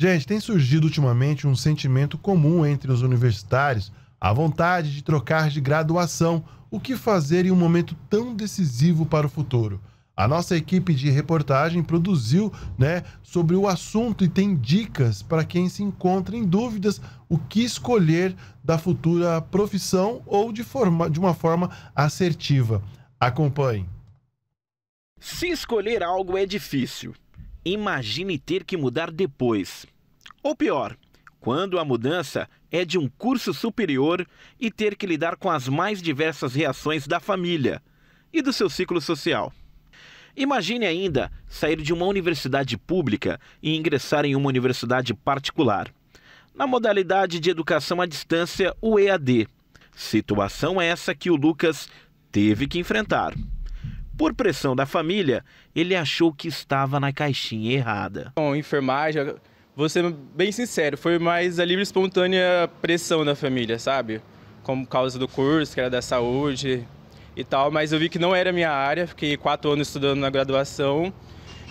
Gente, tem surgido ultimamente um sentimento comum entre os universitários, a vontade de trocar de graduação, o que fazer em um momento tão decisivo para o futuro. A nossa equipe de reportagem produziu, né, sobre o assunto e tem dicas para quem se encontra em dúvidas o que escolher da futura profissão ou de, forma, de uma forma assertiva. Acompanhe. Se escolher algo é difícil, imagine ter que mudar depois. Ou pior, quando a mudança é de um curso superior e ter que lidar com as mais diversas reações da família e do seu ciclo social. Imagine ainda sair de uma universidade pública e ingressar em uma universidade particular, na modalidade de educação à distância, o EAD. Situação essa que o Lucas teve que enfrentar. Por pressão da família, ele achou que estava na caixinha errada. Bom, enfermagem, vou ser bem sincero, foi mais a livre espontânea pressão da família, sabe? Como causa do curso, que era da saúde, e tal, mas eu vi que não era minha área, fiquei quatro anos estudando na graduação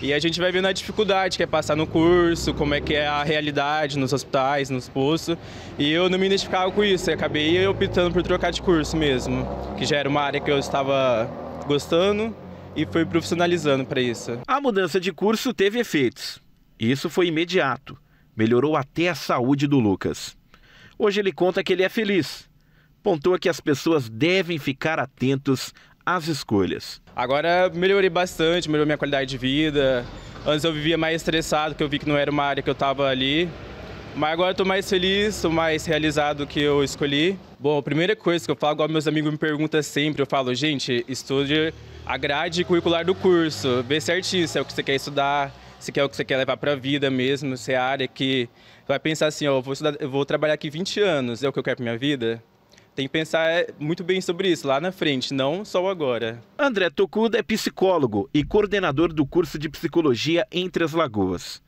e a gente vai vendo a dificuldade que é passar no curso, como é que é a realidade nos hospitais, nos postos, e eu não me identificava com isso, acabei optando por trocar de curso mesmo, que já era uma área que eu estava gostando e fui profissionalizando para isso. A mudança de curso teve efeitos. Isso foi imediato. Melhorou até a saúde do Lucas. Hoje ele conta que ele é feliz pontua que as pessoas devem ficar atentos às escolhas. Agora melhorei bastante, melhorou minha qualidade de vida. Antes eu vivia mais estressado, que eu vi que não era uma área que eu estava ali. Mas agora estou mais feliz, estou mais realizado que eu escolhi. Bom, a primeira coisa que eu falo, igual meus amigos me perguntam sempre, eu falo, gente, estude a grade curricular do curso, vê certinho se é o que você quer estudar, se quer o que você quer levar para a vida mesmo, se é a área que vai pensar assim, ó, eu vou, estudar, eu vou trabalhar aqui 20 anos, é o que eu quero para minha vida? tem que pensar é, muito bem sobre isso lá na frente, não só agora. André Tocuda é psicólogo e coordenador do curso de psicologia Entre as Lagoas.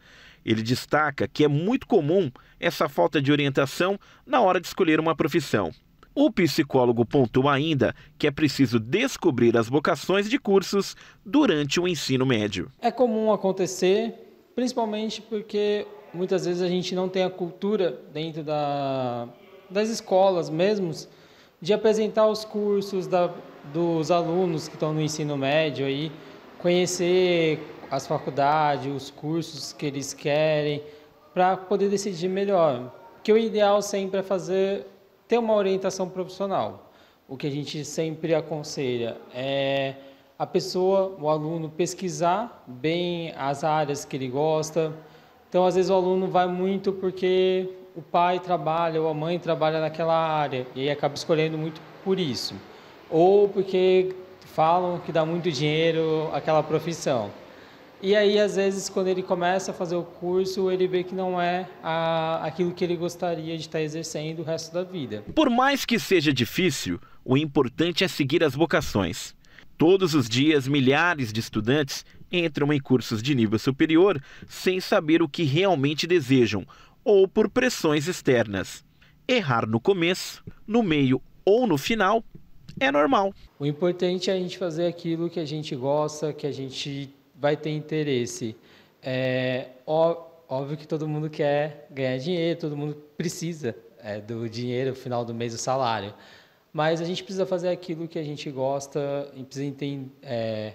Ele destaca que é muito comum essa falta de orientação na hora de escolher uma profissão. O psicólogo pontua ainda que é preciso descobrir as vocações de cursos durante o ensino médio. É comum acontecer, principalmente porque muitas vezes a gente não tem a cultura dentro da, das escolas mesmos de apresentar os cursos da, dos alunos que estão no ensino médio aí, conhecer as faculdades, os cursos que eles querem, para poder decidir melhor. Que o ideal sempre é fazer ter uma orientação profissional. O que a gente sempre aconselha é a pessoa, o aluno pesquisar bem as áreas que ele gosta. Então, às vezes o aluno vai muito porque o pai trabalha ou a mãe trabalha naquela área e acaba escolhendo muito por isso. Ou porque falam que dá muito dinheiro aquela profissão. E aí, às vezes, quando ele começa a fazer o curso, ele vê que não é a, aquilo que ele gostaria de estar exercendo o resto da vida. Por mais que seja difícil, o importante é seguir as vocações. Todos os dias, milhares de estudantes entram em cursos de nível superior sem saber o que realmente desejam ou por pressões externas. Errar no começo, no meio ou no final é normal. O importante é a gente fazer aquilo que a gente gosta, que a gente vai ter interesse. É óbvio que todo mundo quer ganhar dinheiro, todo mundo precisa é, do dinheiro final do mês, do salário. Mas a gente precisa fazer aquilo que a gente gosta, e precisa entender. É,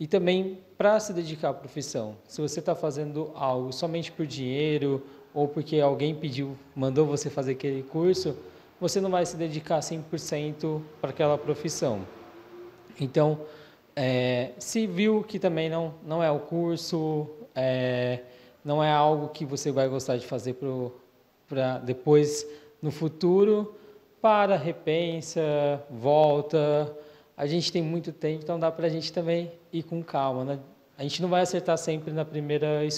e também para se dedicar à profissão. Se você está fazendo algo somente por dinheiro ou porque alguém pediu, mandou você fazer aquele curso, você não vai se dedicar 100% para aquela profissão. Então, é, se viu que também não, não é o curso, é, não é algo que você vai gostar de fazer para depois, no futuro, para, repensa, volta. A gente tem muito tempo, então dá para a gente também ir com calma. Né? A gente não vai acertar sempre na primeira